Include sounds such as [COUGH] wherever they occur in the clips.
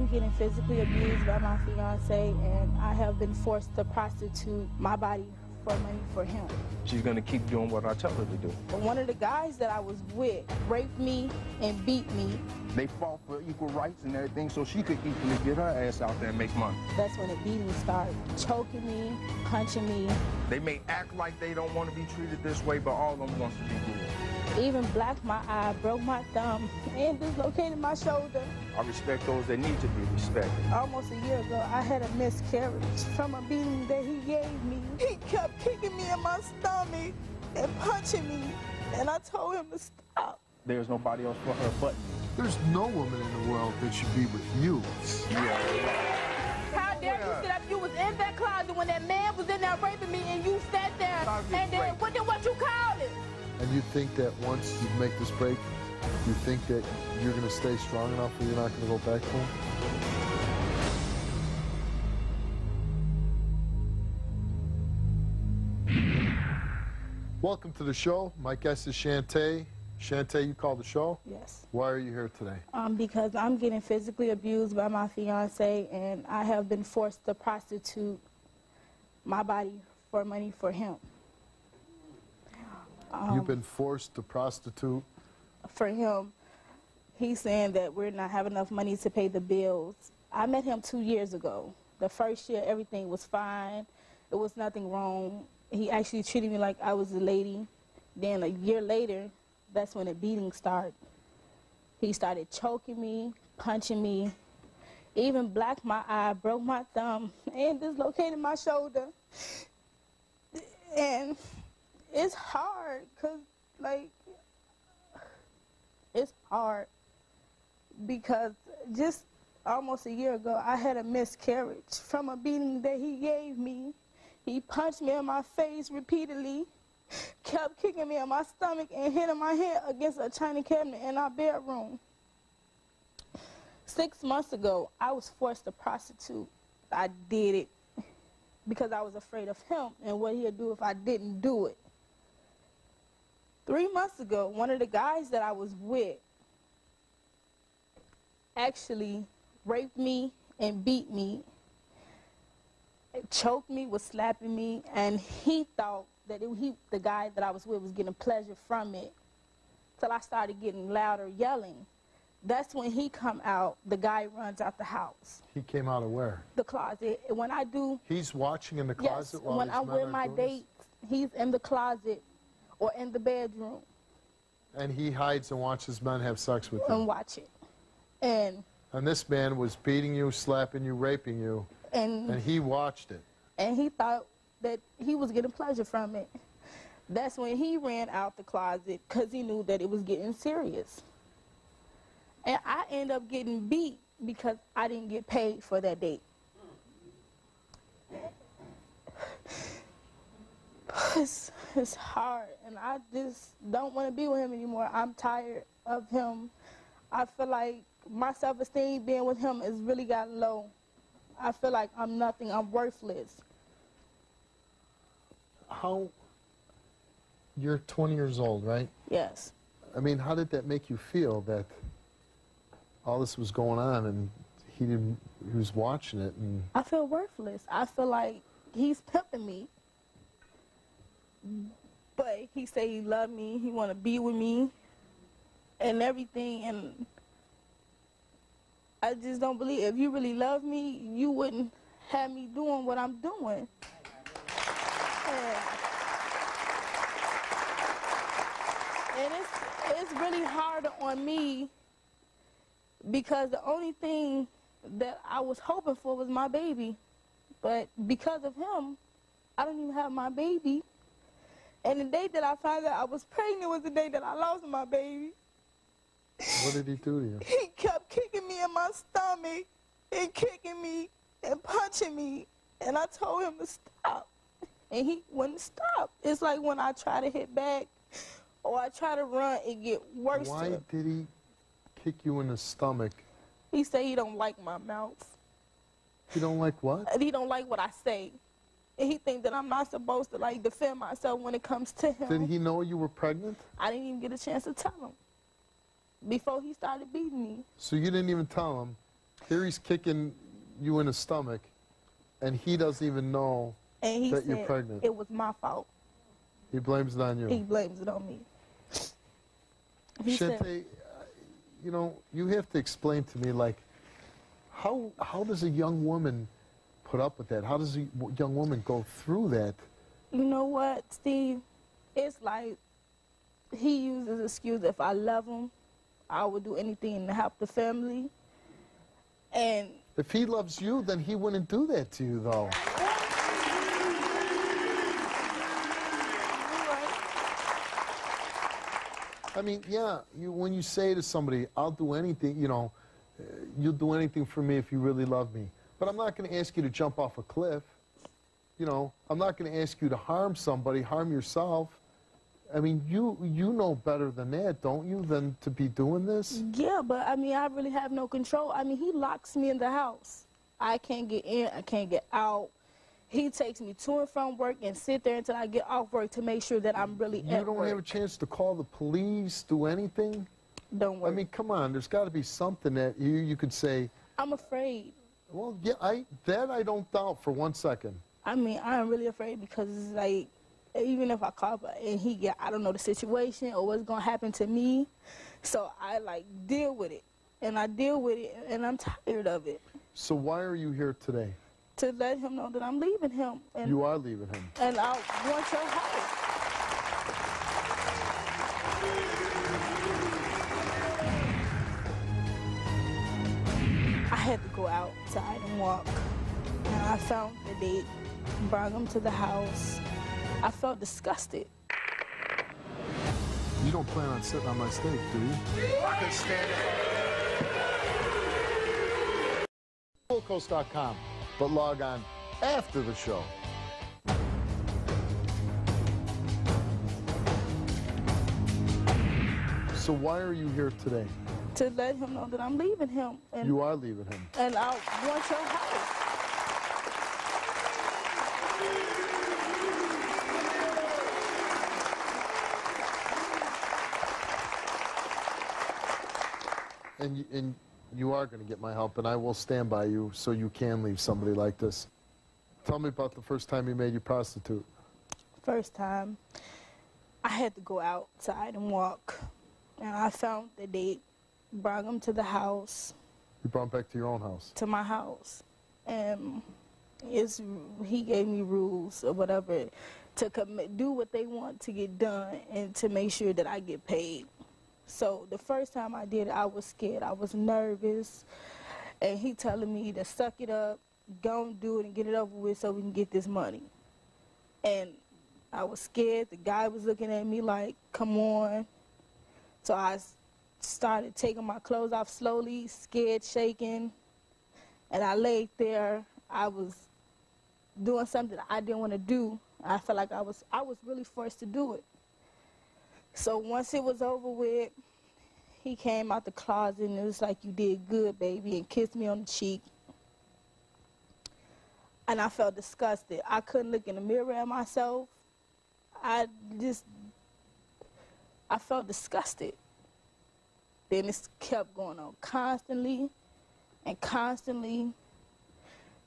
I'm getting physically abused by my fiance, and I have been forced to prostitute my body for money for him. She's gonna keep doing what I tell her to do. But one of the guys that I was with raped me and beat me. They fought for equal rights and everything so she could equally get her ass out there and make money. That's when the beating started. Choking me, punching me. They may act like they don't want to be treated this way, but all of them wants to be good. Even blacked my eye, broke my thumb, and dislocated my shoulder. I respect those that need to be respected. Almost a year ago, I had a miscarriage from a beating that he gave me. He kept kicking me in my stomach and punching me, and I told him to stop. There's nobody else for her but me. There's no woman in the world that should be with you. How dare you sit up? You was in that closet when that man was in there raping me, and you sat there, and then what, then what you call it? And you think that once you make this break, you think that you're going to stay strong enough or you're not going to go back home? Welcome to the show. My guest is Shantae. Shantae, you called the show? Yes. Why are you here today? Um, because I'm getting physically abused by my fiance, and I have been forced to prostitute my body for money for him. Um, You've been forced to prostitute. for him, he's saying that we're not having enough money to pay the bills. I met him two years ago. The first year, everything was fine. There was nothing wrong. He actually treated me like I was a lady. Then a year later, that's when the beating started. He started choking me, punching me, even blacked my eye, broke my thumb, and dislocated my shoulder. And it's hard, cause like it's hard because just almost a year ago I had a miscarriage from a beating that he gave me. He punched me in my face repeatedly, kept kicking me in my stomach and hitting my head against a china cabinet in our bedroom. Six months ago, I was forced to prostitute. I did it because I was afraid of him and what he'd do if I didn't do it. Three months ago, one of the guys that I was with actually raped me and beat me, choked me, was slapping me, and he thought that it, he, the guy that I was with was getting pleasure from it. Till I started getting louder yelling. That's when he come out. The guy runs out the house, He came out of where? the closet. When I do He's watching in the Yes, closet while when I'm with my dates, he's in the closet or in the bedroom And he hides and watches men have sex with you. and watch it. And And this man was beating you, slapping you, raping you, and and he watched it. and he thought that he was getting pleasure from it. That's when he ran out the closet because he knew that it was getting serious. And I end up getting beat because I didn't get paid for that date. [LAUGHS] It's, it's hard, and I just don't want to be with him anymore. I'm tired of him. I feel like my self-esteem being with him has really got low. I feel like I'm nothing. I'm worthless. How? You're 20 years old, right? Yes. I mean, how did that make you feel that all this was going on and he didn't? He was watching it, and I feel worthless. I feel like he's pimping me. But he say he love me, he want to be with me and everything and I just don't believe if you really love me, you wouldn't have me doing what I'm doing. And, and it's it's really hard on me because the only thing that I was hoping for was my baby. But because of him, I don't even have my baby. And the day that I found out I was pregnant was the day that I lost my baby. what did he do to you? [LAUGHS] He kept kicking me in my stomach and kicking me and punching me. And I told him to stop. And he wouldn't stop. It's like when I try to hit back or I try to run, it get worse. Why did he kick you in the stomach? He say he don't like my mouth. He don't like what? He don't like what I say. And he think that I'm not supposed to like defend myself when it comes to him. Did he know you were pregnant? I didn't even get a chance to tell him before he started beating me. So you didn't even tell him Here he's kicking you in the stomach, and he doesn't even know And he That you're pregnant. it was my fault. he blames it on you. He blames it on me. [LAUGHS] He Shantae, uh, you know, you have to explain to me, like, how how does a young woman put up with that? How does a young woman go through that? you know what, Steve? It's like he uses excuse if I love him, I would do anything to help the family. And If he loves you, then he wouldn't do that to you, though. I mean, yeah, you, when you say to somebody, I'll do anything, you know, uh, you'll do anything for me if you really love me. But I'm not going to ask you to jump off a cliff. You know, I'm not going to ask you to harm somebody, harm yourself. I mean, you you know better than that, don't you, than to be doing this? Yeah, but I mean, I really have no control. I mean, he locks me in the house. I can't get in, I can't get out. He takes me to and from work and sit there until I get off work to make sure that I'm really You don't work. have a chance to call the police, do anything? Don't worry. I mean, come on, there's got to be something that you, you could say, I'm afraid. Well, yeah, I that I don't doubt for one second. I mean, I'm really afraid because it's like, even if I call and he get, I don't know the situation or what's gonna happen to me, so I like deal with it, and I deal with it, and I'm tired of it. So why are you here today? To let him know that I'm leaving him, and You are leaving him. and I want your help. Had to go outside and walk. And I found the date, brought him to the house. I felt disgusted. You don't plan on sitting on my steak, do you? I can stand it. Fullcoast.com, but log on after the show. So why are you here today? To let him know that I'm leaving him. And, You are leaving him. and I want your help. And you, and you are going to get my help, and I will stand by you so you can leave somebody like this. Tell me about the first time you made you prostitute. First time, I had to go outside and walk. And I found the date, brought him to the house, You brought him back to your own house. to my house. And it's, he gave me rules or whatever to commit, do what they want to get done and to make sure that I get paid. So the first time I did it, I was scared. I was nervous. And he telling me to suck it up, go and do it and get it over with so we can get this money. And I was scared. The guy was looking at me like, come on. So I started taking my clothes off slowly, scared, shaking. And I laid there. I was doing something I didn't want to do. I felt like I was I was really forced to do it. So once it was over with, he came out the closet and it was like, You did good, baby, and kissed me on the cheek. And I felt disgusted. I couldn't look in the mirror at myself. I just, I felt disgusted. Then it kept going on constantly and constantly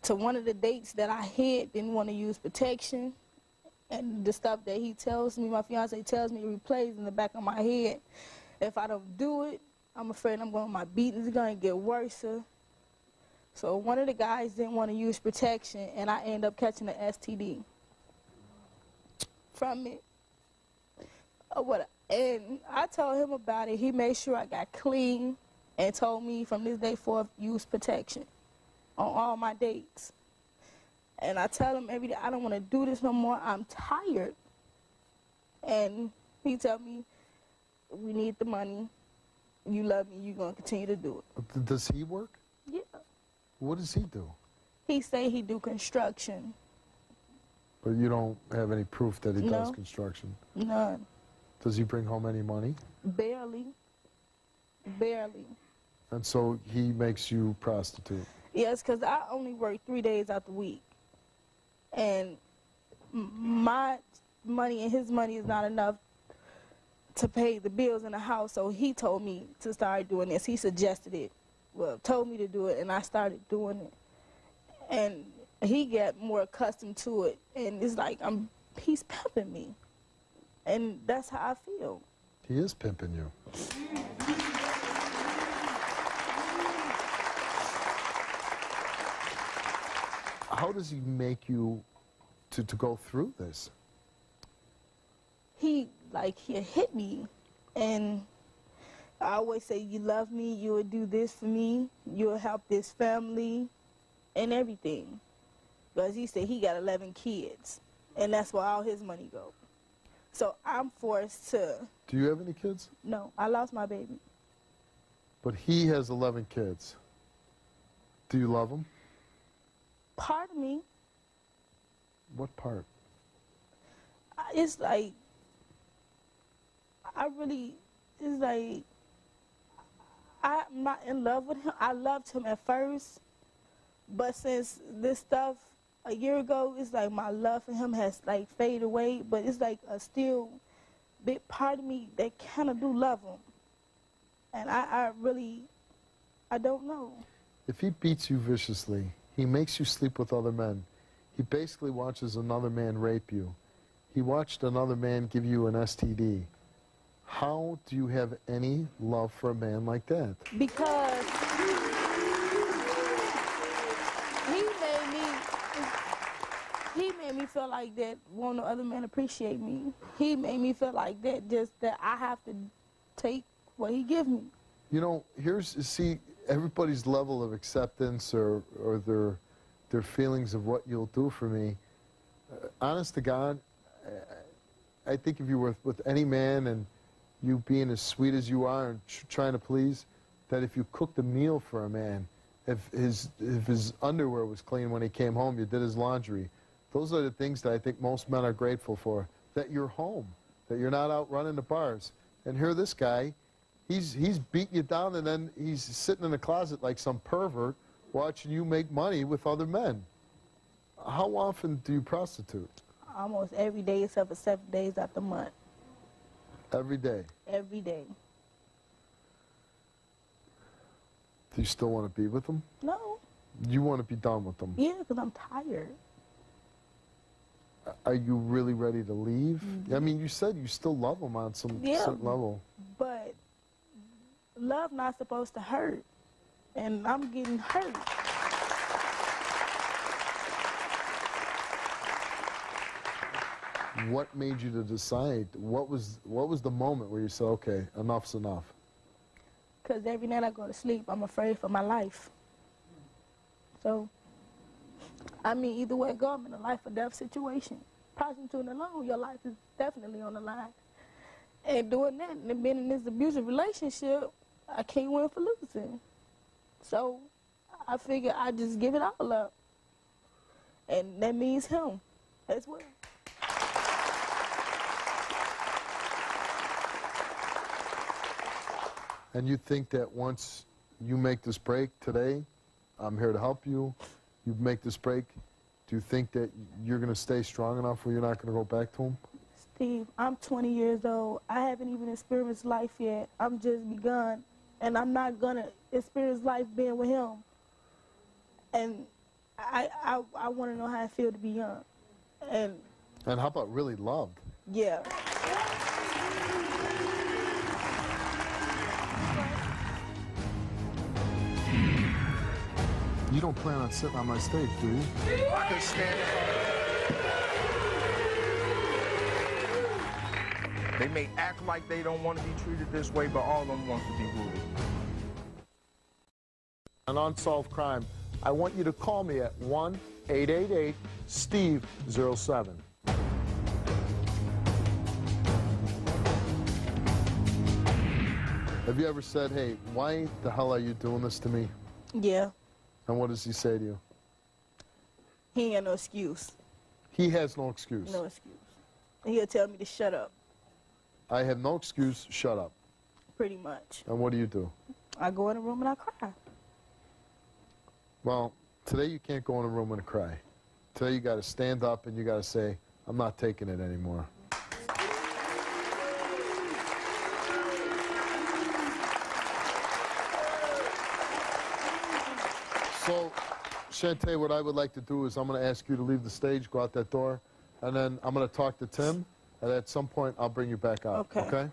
to one of the dates that I hid, didn't want to use protection. And the stuff that he tells me, my fiance tells me, replays in the back of my head. If I don't do it, I'm afraid I'm going, my beating's going to get worse. So one of the guys didn't want to use protection, and I end up catching an STD from it. Uh, what? And I told him about it. He made sure I got clean and told me from this day forth use protection on all my dates. And I tell him every day I don't want to do this no more. I'm tired. And he tell me we need the money. You love me. You're gonna continue to do it. Does he work? Yeah. What does he do? He say he do construction. But you don't have any proof that he does construction. None. Does he bring home any money? Barely. Barely. And so he makes you prostitute. Yes, because I only work three days out the week. And my money and his money is not enough to pay the bills in the house. So he told me to start doing this. He suggested it. well, told me to do it, and I started doing it. And he got more accustomed to it, and it's like I'm he's pimping me, and that's how I feel. He is pimping you. How does he make you to, to go through this? He like he hit me, and I always say, "You love me. You will do this for me. You will help this family, and everything." Because he said he got 11 kids, and that's where all his money go. So I'm forced to. Do you have any kids? No, I lost my baby. But he has 11 kids. Do you love him? Part of me, What part? Uh, it's like I really, it's like I'm not in love with him. I loved him at first, but since this stuff a year ago, it's like my love for him has like faded away. But it's like a still big part of me that kind of do love him, and I, I really, I don't know. If he beats you viciously, he makes you sleep with other men. He basically watches another man rape you. He watched another man give you an STD. How do you have any love for a man like that? because made me feel like that won't no other man appreciate me he made me feel like that just that i have to take what he give me You know, here's see everybody's level of acceptance or or their their feelings of what you'll do for me. Uh, honest to God, I- think if you were with any man and you being as sweet as you are and tr- trying to please, that if you cooked a meal for a man, if his if his underwear was clean when he came home, you did his laundry. Those are the things that I think most men are grateful for. That you're home, that you're not out running the bars. And here, this guy, he's he's beating you down, and then he's sitting in a closet like some pervert, watching you make money with other men. How often do you prostitute? almost every day except for seven days out the month Every day. every day Do you still want to be with them? no You want to be done with them? yeah because i'm tired Are you really ready to leave? Mm-hmm. I mean, you said you still love them on some. Yeah. certain level. but love not supposed to hurt and i'm getting hurt What made you to decide? What was what was the moment where you said, "Okay, enough's enough"? Because every night I go to sleep, I'm afraid for my life. So, I mean, either way go, I'm in a life or death situation. Prostituting alone, your life is definitely on the line. And doing that and being in this abusive relationship, I can't win for losing. So, I figure I just give it all up. And that means him as well. And you think that once you make this break today, I'm here to help you. You make this break. Do you think that you're going to stay strong enough where you're not going to go back to him? Steve, I'm 20 years old. I haven't even experienced life yet. I'm just begun, and I'm not gonna experience life being with him. And I, I, I want to know how I feel to be young. And And how about really loved? yeah, You don't plan on sitting on my stage, do you? I can stand They may act like they don't want to be treated this way, but all of them want to be ruled. An unsolved crime. I want you to call me at 1 888 Steve 07. Have you ever said, hey, why the hell are you doing this to me? yeah, And what does he say to you? he ain't got no excuse. He has no excuse. No excuse. He'll tell me to shut up, I have no excuse, shut up. pretty much. And what do you do? I go in the room and I cry. Well, today you can't go in a room and cry. Today you got to stand up and you got to say, I'm not taking it anymore. Shantae, what I would like to do is I'm going to ask you to leave the stage, go out that door, and then I'm going to talk to Tim, and at some point I'll bring you back out. Okay. Okay?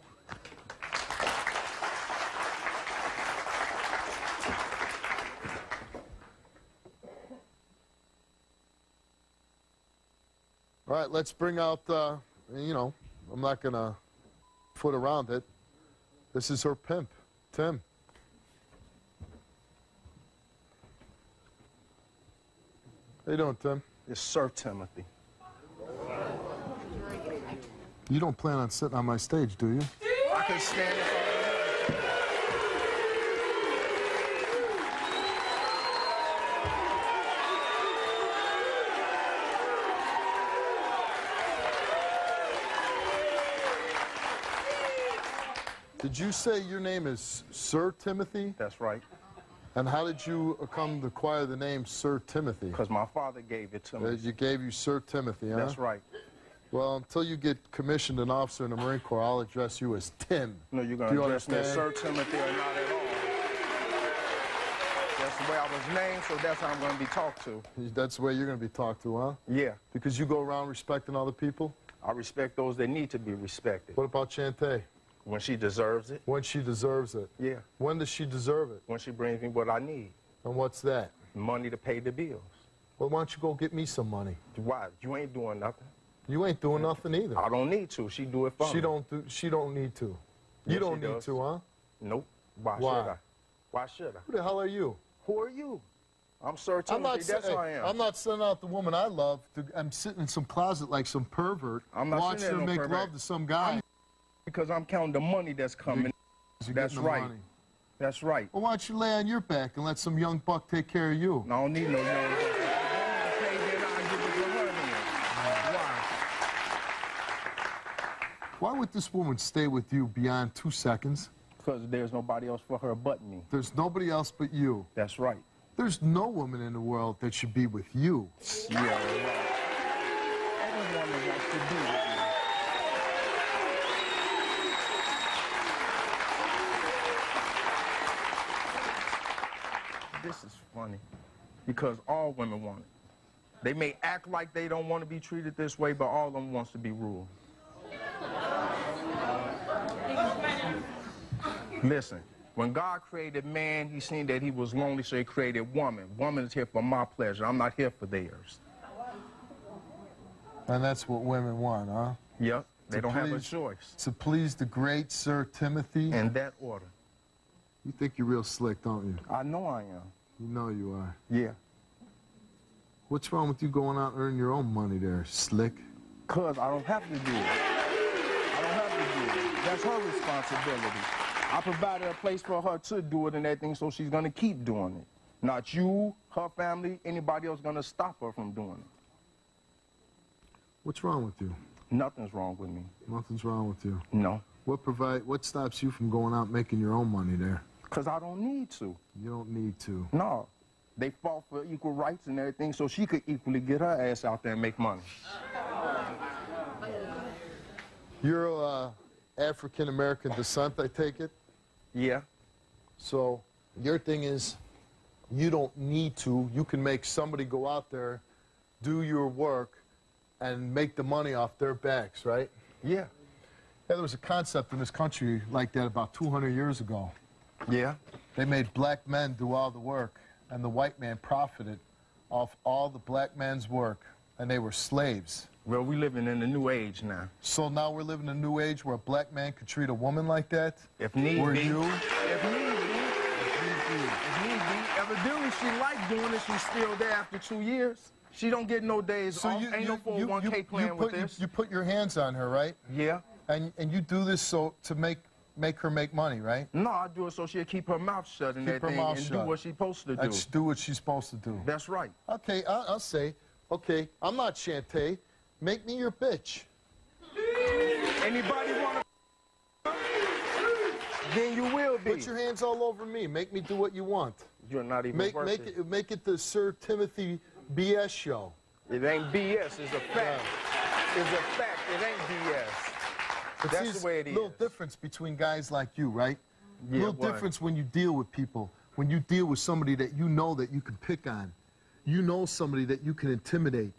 All right, let's bring out, uh, you know, I'm not going to foot around it. This is her pimp, Tim. How you doing, Tim? It's Sir Timothy. You don't plan on sitting on my stage, do you? I can stand it. Did you say your name is Sir Timothy? That's right. And how did you come to acquire the name Sir Timothy? Because my father gave it to me. you gave you Sir Timothy, huh? That's right. Well, until you get commissioned an officer in the Marine Corps, I'll address you as Tim. No, you're going you to address me as Sir? Timothy or not at all. That's the way I was named, so that's how I'm going to be talked to. That's the way you're going to be talked to, huh? Yeah. Because you go around respecting other people? I respect those that need to be respected. What about Shantae? When she deserves it, When she deserves it. yeah. When does she deserve it? When she brings me what I need, And what's that? money to pay the bills. Well, why don't you go get me some money? Why? You ain't doing nothing. You ain't doing nothing either. I don't need to. She do it for me. She me. don't do. She don't need to. You Yes, don't need does. to, huh? Nope. Why, Why? should I? Why should I? Who the hell are you? Who are you? I'm Sir Timothy. I'm not. That's who I am. I'm not sending out the woman I love. To, I'm sitting in some closet like some pervert, I'm not watching her no make pervert. love to some guy. Because I'm counting the money that's coming. You're That's right. money. That's right. Well, why don't you lay on your back and let some young buck take care of you? I don't need no young. If I want to pay, then I'll give it to her then. Why? Why would this woman stay with you beyond two seconds? Because there's nobody else for her but me. There's nobody else but you. That's right. There's no woman in the world that should be with you. Yeah, right. Every woman wants to be This is funny because all women want it. They may act like they don't want to be treated this way, but all of them wants to be ruled. Listen, when God created man, he seen that he was lonely, so he created woman. Woman is here for my pleasure. I'm not here for theirs. And that's what women want, huh? Yep. They To don't have a choice. To please the great Sir Timothy. In that order. You think you're real slick, don't you? I know I am. You know you are. Yeah. What's wrong with you going out and earning your own money there, slick? Cause I don't have to do it. I don't have to do it. That's her responsibility. I provided a place for her to do it and everything, so she's gonna keep doing it. Not you, her family, anybody else gonna stop her from doing it. What's wrong with you? Nothing's wrong with me. Nothing's wrong with you. No. What provide? What stops you from going out and making your own money there? Cause I don't need to. You don't need to. No. They fought for equal rights and everything, so she could equally get her ass out there and make money. You're uh, African American descent, I take it. Yeah. So your thing is, you don't need to. You can make somebody go out there, do your work, and make the money off their backs, right? Yeah. Yeah, there was a concept in this country like that about 200 years ago. Yeah. They made black men do all the work, and the white man profited off all the black men's work, and they were slaves. Well, we living in a new age now. So now we're living in a new age where a black man could treat a woman like that. If need Or be. you. If need be. If need be. Evidently, she like doing it. She's still there after two years. She don't get no days So off. you, Ain't you, no you, 401k you, plan you oh with put, you, you put your hands on her, right? yeah. And and you do this so to make make her make money, right? No, I do it so she'll keep her mouth shut and Keep her mouth and shut. do what she's supposed to do. Sh- do what she's supposed to do. That's right. Okay, I, I'll say, okay, I'm not Shantae. Make me your bitch. Anybody want to? Then you will be. Put your hands all over me. Make me do what you want. You're not even Make worth make it. it make it the Sir Timothy BS show. It ain't BS. It's a fact. It's a fact. It ain't BS. But That's see, the way it Little difference between guys like you, right? Yeah, little difference when you deal with people. when you deal with somebody that you know that you can pick on, you know somebody that you can intimidate.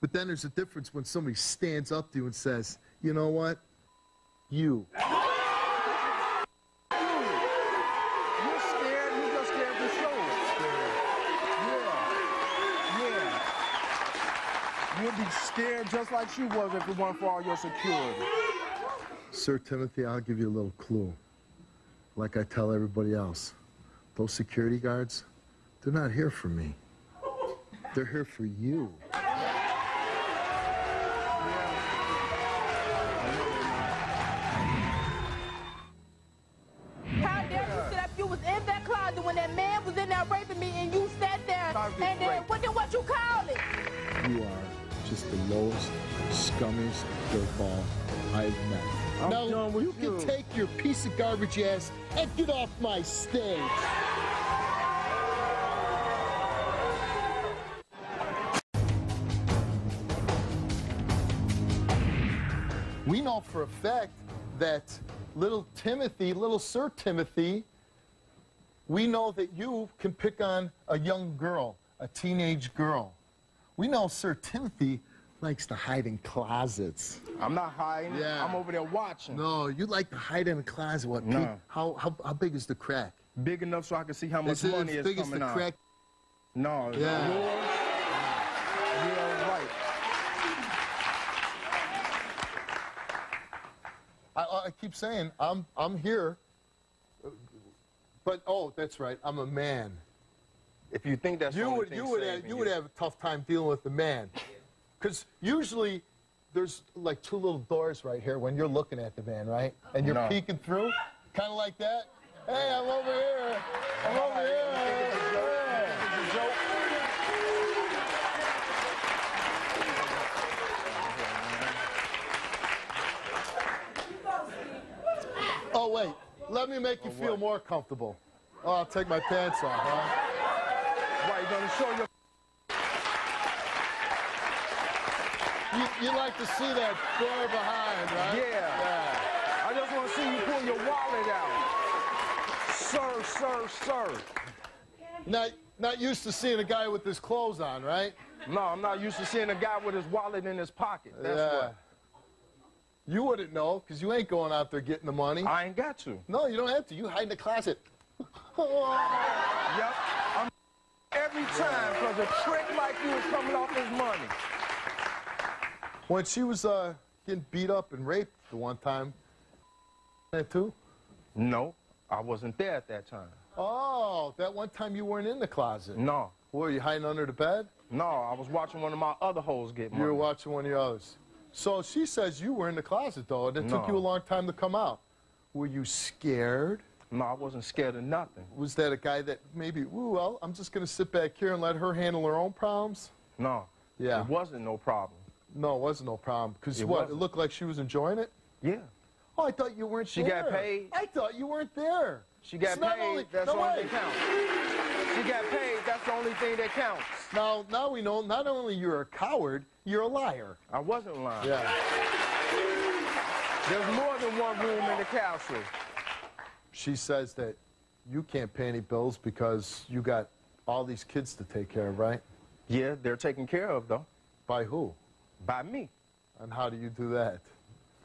But then there's a difference when somebody stands up to you and says, you know what? You. Just like she was if it weren't for all your security. Sir Timothy, I'll give you a little clue. Like I tell everybody else, those security guards, they're not here for me. They're here for you. Garbage ass and get off my stage. We know for a fact that little Timothy, little Sir Timothy, we know that you can pick on a young girl, a teenage girl. We know Sir Timothy likes to hide in closets. I'm not hiding. Yeah. I'm over there watching. No, you like to hide in a closet. What? No. How, how how big is the crack? Big enough so I can see how much Is money is coming the out. crack? No. Yeah. Yours? Yeah, right. I, I keep saying I'm I'm here, but oh, that's right. I'm a man. If you think that's the You would you would have, saving you would have a tough time dealing with a man, because usually there's like two little doors right here when you're looking at the van, right? And you're No. peeking through, kind of like that. Hey, I'm over here. I'm over here. Oh wait, let me make you feel more comfortable. Oh, I'll take my pants off, huh? Why, you gonna show your You, like to see that door behind, right? Yeah. Yeah. I just want to see you pull your wallet out. Sir, sir, sir. Not, not used to seeing a guy with his clothes on, right? No, I'm not used to seeing a guy with his wallet in his pocket. That's yeah. what. You wouldn't know, because you ain't going out there getting the money. I ain't got to. no, you don't have to. You hide in the closet. [LAUGHS] Yep. I'm every time because a trick like you is coming off his money. When she was uh, getting beat up and raped the one time, that too? No, I wasn't there at that time. Oh, that one time you weren't in the closet. No, Were you hiding under the bed? no, I was watching one of my other hoes get You were watching one of the others. So she says you were in the closet, though, and it took you a long time to come out. Were you scared? No, I wasn't scared of nothing. Was that a guy that maybe, ooh, well, I'm just going to sit back here and let her handle her own problems? No. Yeah. It wasn't no problem. No, it wasn't no problem. Because what? wasn't. It looked like she was enjoying it? Yeah. Oh, I thought you weren't She there. got paid. I thought you weren't there. She got It's paid. only- that's no, the only thing counts. She got paid. That's the only thing that counts. Now, now we know not only you're a coward, you're a liar. I wasn't lying. Yeah. There's more than one room in the castle. She says that you can't pay any bills because you got all these kids to take care of, right? Yeah, they're taken care of though. By who? By me. And how do you do that?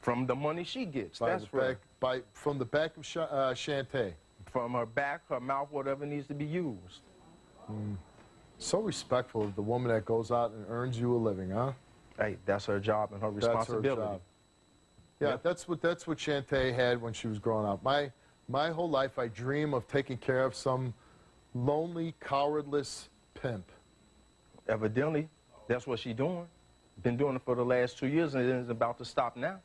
From the money she gets. By That's right. back, by from the back of Sh- uh, Shantae. From her back, her mouth, whatever needs to be used. So respectful of the woman that goes out and earns you a living, huh? Hey, that's her job and her That's her responsibility. job. Yeah, Yep. that's what that's what Shantae had when she was growing up. My my whole life, I dream of taking care of some lonely, cowardless pimp. Evidently, that's what she's doing. Been doing it for the last two years and it's about to stop now.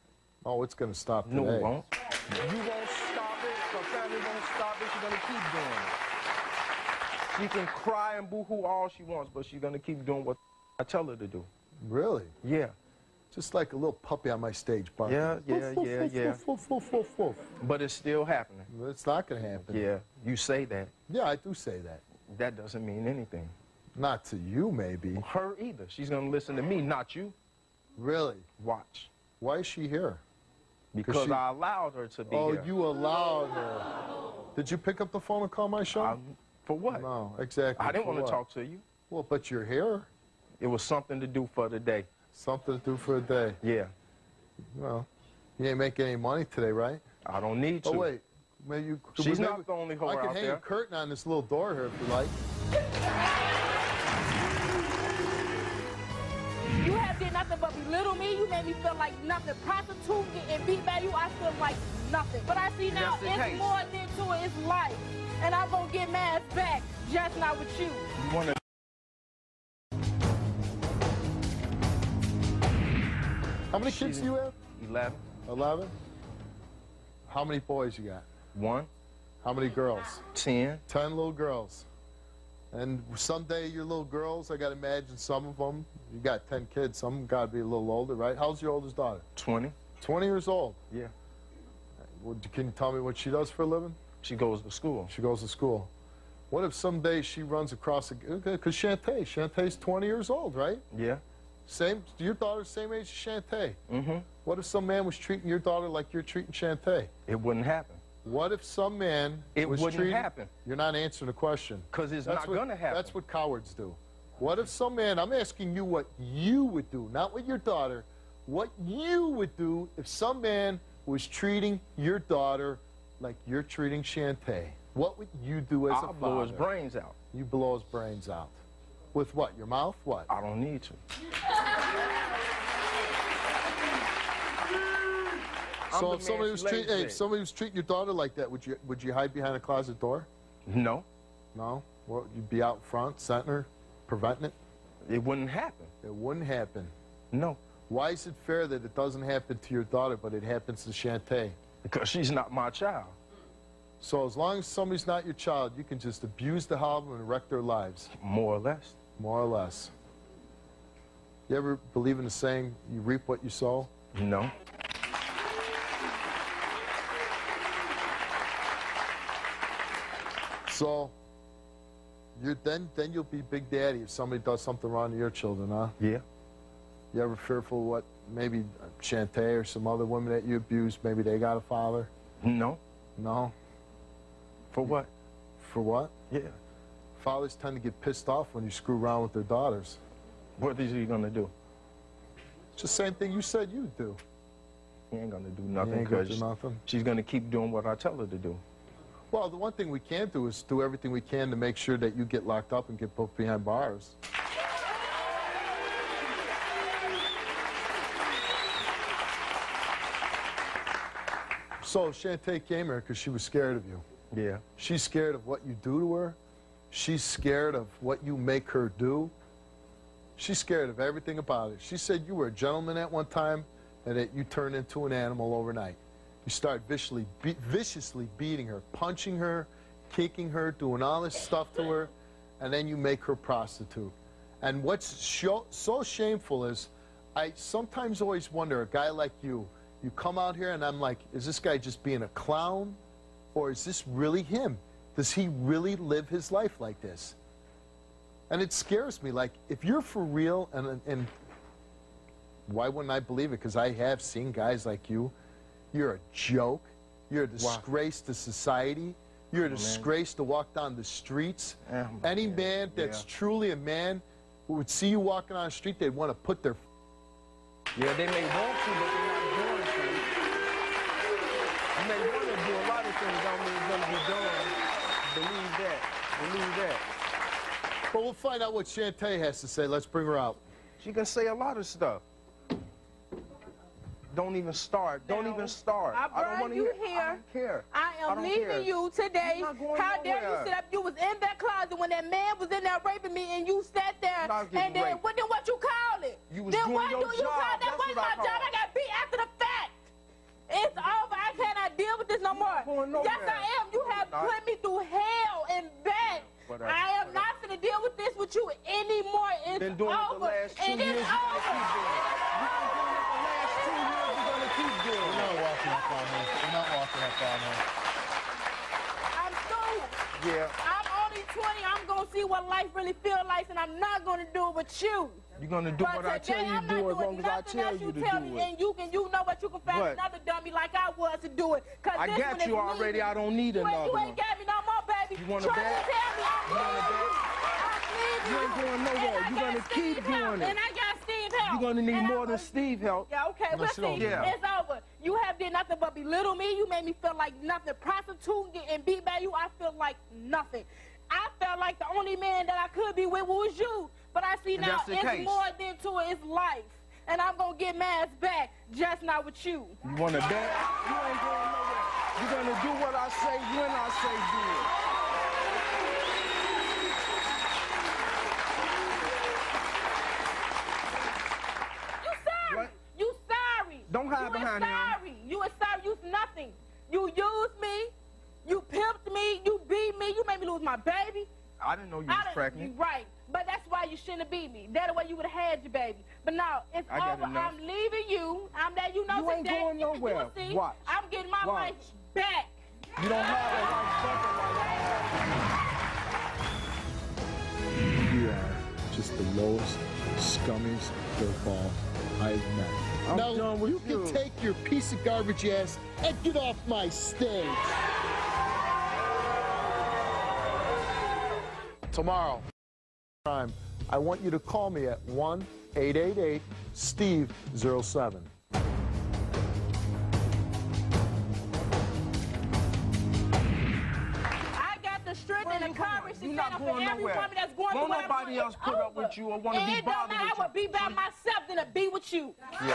Oh, it's going to stop today. No, it won't. You won't stop it. Her family won't stop it. She's gonna keep doing it. She can cry and boo-hoo all she wants, but she's gonna keep doing what I tell her to do. Really? Yeah. Just like a little puppy on my stage barking. Yeah, yeah, Woof, yeah, woof, yeah. woof, woof, woof, woof, woof. But it's still happening. It's not going to happen. Yeah. You say that. Yeah, I do say that. That doesn't mean anything. Not to you, maybe. Her either. She's gonna listen to me, not you. Really? Watch. Why is she here? Because she- I allowed her to be Oh, here. you allowed her. Did you pick up the phone and call my show? I, for what? no, exactly. I didn't want to talk to you. Well, but you're here. It was something to do for the day. Something to do for a day. Yeah, Well, you ain't making any money today, right? I don't need oh, to. Oh wait, maybe you. She's maybe- not the only whore I can out hang there. a curtain on this little door here if you like. Did nothing but belittle me. You made me feel like nothing. Prostitute and beat by you, I feel like nothing. But I see now it's case. more than to it. It's life. And I'm going to get mad back, just not with you. You? How many kids do you have? Eleven. Eleven. How many boys you got? One. How many girls? Ten. Ten little girls. And someday your little girls, I got to imagine some of them, you got ten kids, some got to be a little older, right? How's your oldest daughter? Twenty. 20 years old. Yeah. Well, Can you tell me what she does for a living? She goes to school. She goes to school. What if someday she runs across a, because Shantae, Shantae's 20 years old, right? Yeah. Same, your daughter's same age as Shantae. Mm-hmm. What if some man was treating your daughter like you're treating Shantae? It wouldn't happen. What if some man It was wouldn't treating, happen. You're not answering the question. 'Cause it's That's not what- gonna happen. That's what cowards do. What if some man, I'm asking you what you would do, not with your daughter, what you would do if some man was treating your daughter like you're treating Shantae? What would you do as I'll a blow his brains out. You blow his brains out. With what? Your mouth? What? I don't need to. [LAUGHS] so if somebody was she lays treating, hey, if somebody was treating your daughter like that, would you would you hide behind a closet door? No, No. Well, you'd be out front, centering her, preventing it. it wouldn't happen. It wouldn't happen. No, Why is it fair that it doesn't happen to your daughter, but it happens to Shantae? because she's not my child. So as long as somebody's not your child, you can just abuse the hell of them and wreck their lives, More or less. more or less. You ever believe in the saying, you reap what you sow? No. So you're, then, then you'll be Big Daddy if somebody does something wrong to your children, huh? Yeah. You ever fearful what maybe Shantae or some other women that you abused, maybe they got a father? No. No? For what? For what? Yeah. Fathers tend to get pissed off when you screw around with their daughters. What is he gonna do? It's the same thing you said you'd do. He ain't gonna do You nothing ain't gonna because do nothing. she's gonna keep doing what I tell her to do. Well, the one thing we can do is do everything we can to make sure that you get locked up and get put behind bars. So Shantae came here because she was scared of you. Yeah. She's scared of what you do to her. She's scared of what you make her do. She's scared of everything about it. She said you were a gentleman at one time and that you turned into an animal overnight. You start viciously, be- viciously beating her, punching her, kicking her, doing all this stuff to her, and then you make her prostitute. And what's so shameful is I sometimes always wonder, a guy like you, you come out here and I'm like, is this guy just being a clown? Or is this really him? Does he really live his life like this? And it scares me. Like, if you're for real, and, and why wouldn't I believe it? Because I have seen guys like you. You're a joke. You're a disgrace to society. You're a oh, disgrace to walk down the streets. Oh, yeah, Any man that's yeah. truly a man who would see you walking on the street, they'd want to put their Yeah, they may want to, but they're not going to. You may want to do a lot of things, don't mean it's gonna be done. Believe that. Believe that. But we'll find out what Shantae has to say. Let's bring her out. She can say a lot of stuff. Don't even start. Don't Now, even start. I I don't want to you hear. here. I don't care. I am don't leaving care. you today. Going How dare you sit up? You was in that closet when that man was in there raping me, and you sat there. And then raped. what? Then what you call it? You was then what do you job. call that? That's what my job? I got beat after the fact. It's over. I cannot deal with this no more. Yes. I am. You have Not- put me through hell and back. Whatever, I am not gonna deal with this with you anymore. It's Been doing it the over. and it's You're gonna keep over. doing it. You've been doing it the last two years. You're gonna keep doing We're not walking up on her. We're not walking up on her. I'm through. Yeah. I'm only 20, I'm gonna see what life really feels like, and I'm not gonna do it with you. You're gonna do but what I tell today, you I'm to do not as doing long as I nothing tell else you to tell do me, it. And you can, you know what, you can find What? another dummy like I was to do it. Cause I this got you already. me. I don't need you ain't, another You one. ain't got me no more, baby. You wanna Try bet? to tell me I'm You wanna bet? You ain't going nowhere. You're gonna keep doing it. And I got Steve help. You're gonna need And I more than Steve help. yeah, okay, No, we'll she see. Yeah. It's over. You have did nothing but belittle me. You made me feel like nothing. Prostituting and beat by you, I feel like nothing. I felt like the only man that I could be with was you. But I see And now it's case. more than to it. It's life. And I'm going to get Mads back, just not with you. You wanna bet? You ain't going nowhere. You're gonna do what I say when I say do it. You sorry. What? You sorry. Don't hide you behind sorry. You is sorry. You's nothing. You used me. You pimped me. You beat me. You made me lose my baby. I didn't know you I was done- pregnant. you Right. But that's why you shouldn't have beat me. That way you would have had your baby. But now it's I over. I'm leaving you. I'm letting you know You ain't today. going You- you nowhere. will see. Watch. I'm getting my Watch. life back. You don't have a life bucket like You are just the lowest, scummiest dirtball I've met. I'm now, with you can take your piece of garbage ass and get off my stage. Tomorrow, I want you to call me at 1 888 Steve 07. Where and you going? courage to You stand not up for going every nowhere. woman that's going Won't through nobody else it's put up with you or wanna be it don't bothered matter. with I would be by myself than to be with you. Yeah.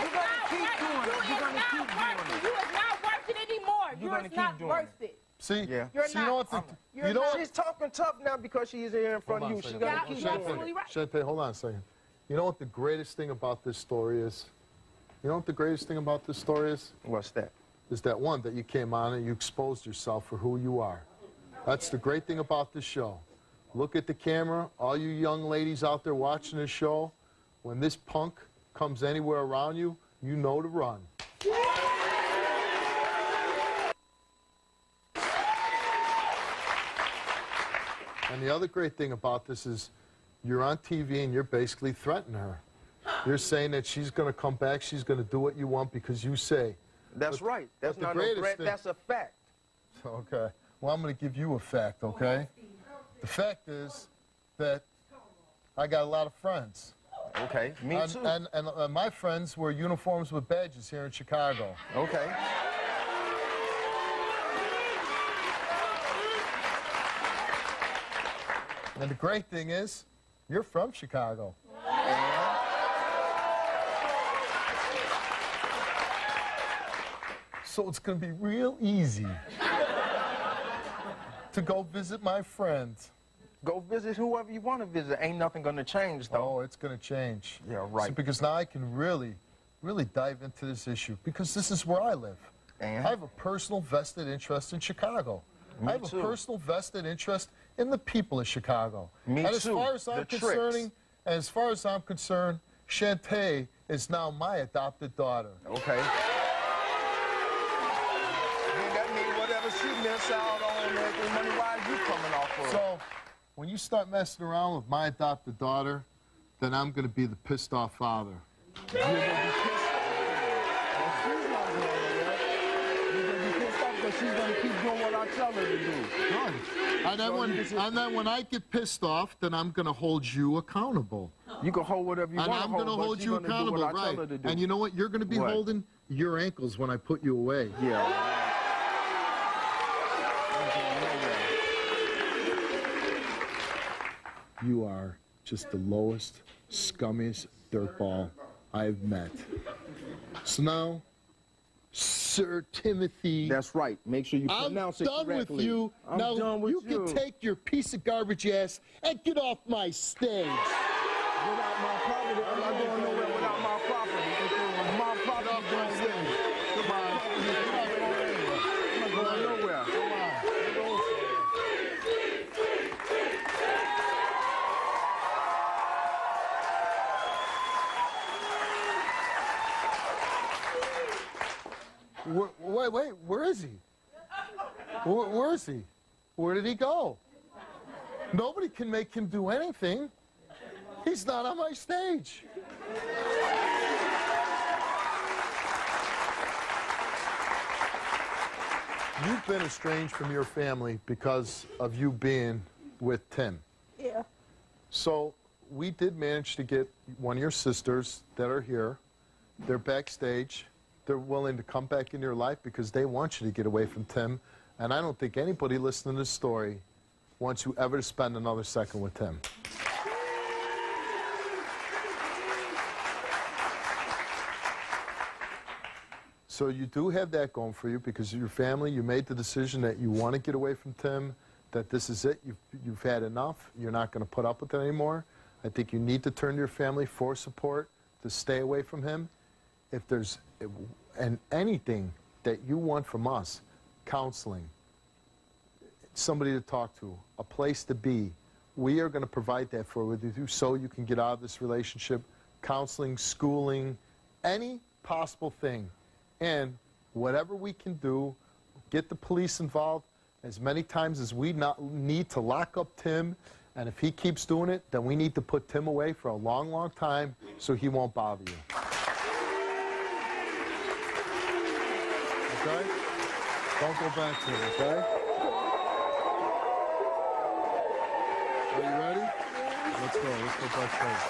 You're gonna keep doing it. You're gonna keep doing it. You is not worth it anymore. You're You're, gonna keep not doing worth it. See? Yeah. You're See, you know what? not. The, You're know what? She's talking tough now because she's here in front of you. She second. gotta keep you're doing absolutely right. Shantae, hold on a second. You know what the greatest thing about this story is? You know what the greatest thing about this story is? What's that? Is that one, that you came on and you exposed yourself for who you are. That's the great thing about this show. Look at the camera, all you young ladies out there watching this show. When this punk comes anywhere around you, you know to run. And the other great thing about this is you're on TV and you're basically threatening her. You're saying that she's going to come back, she's going to do what you want because you say. That's right. That's not a threat. thing- That's a fact. Okay. Well, I'm going to give you a fact, okay? The fact is that I got a lot of friends. Okay. Me and, too. And, and uh, my friends wear uniforms with badges here in Chicago. okay. And the great thing is, you're from Chicago. So it's going to be real easy to go visit my friends. Go visit whoever you want to visit. Ain't nothing gonna change though. Oh, it's going to change. Yeah, right. because now I can really, really dive into this issue because this is where I live. And? I have a personal vested interest in Chicago. Me I have too. a personal vested interest in the people of Chicago. Me and as too. far as I'm The concerning, and as far as I'm concerned, Shantae is now my adopted daughter. Okay. Out on and everything money wise you coming off of. So, when you start messing around with my adopted daughter, then I'm going to be the pissed off father. You're gonna be pissed off. She's not going nowhere. You're gonna be pissed off because she's gonna keep doing what I tell her to do. Good. And then, So when, just- and then when I get pissed off, then I'm going to hold you accountable. You can hold whatever you and want I'm going to hold you accountable, right? tell her to do. And you know what? You're going to be What? holding your ankles when I put you away. Yeah. Ain't going nowhere. You are just the lowest, scummiest dirtball I've met. So now, Sir Timothy, That's right. Make sure you I'm pronounce done it correctly. with you. I'm now done with you you. can take your piece of garbage ass and get off my stage. Where, wait, wait, where is he? Where, where is he? Where did he go? Nobody can make him do anything. He's not on my stage. You've been estranged from your family because of you being with Tim. Yeah. So we did manage to get one of your sisters that are here. They're backstage. They're willing to come back in your life because they want you to get away from Tim. And I don't think anybody listening to this story wants you ever to spend another second with Tim. So you do have that going for you because your family, you made the decision that you want to get away from Tim, that this is it, you've, you've had enough, you're not going to put up with it anymore. I think you need to turn to your family for support to stay away from him. If there's and anything that you want from us, counseling, somebody to talk to, a place to be, we are going to provide that for you so you can get out of this relationship, counseling, schooling, any possible thing. And whatever we can do, get the police involved as many times as we need to lock up Tim. And if he keeps doing it, then we need to put Tim away for a long, long time so he won't bother you. Okay? Don't go back to it, okay? Are you ready? Let's go. Let's go backstage.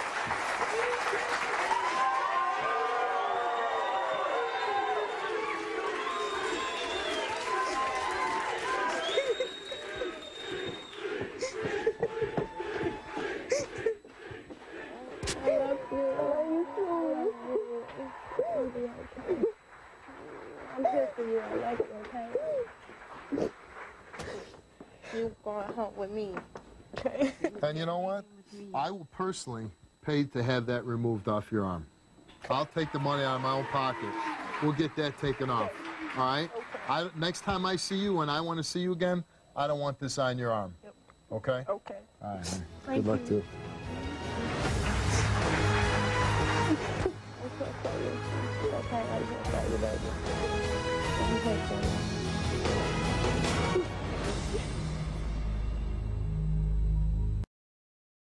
Personally paid to have that removed off your arm. I'll take the money out of my own pocket. We'll get that taken off. All right? I, next time I see you and I want to see you again, I don't want this on your arm. Yep. Okay? Okay. All right. Thank Good luck you. to you.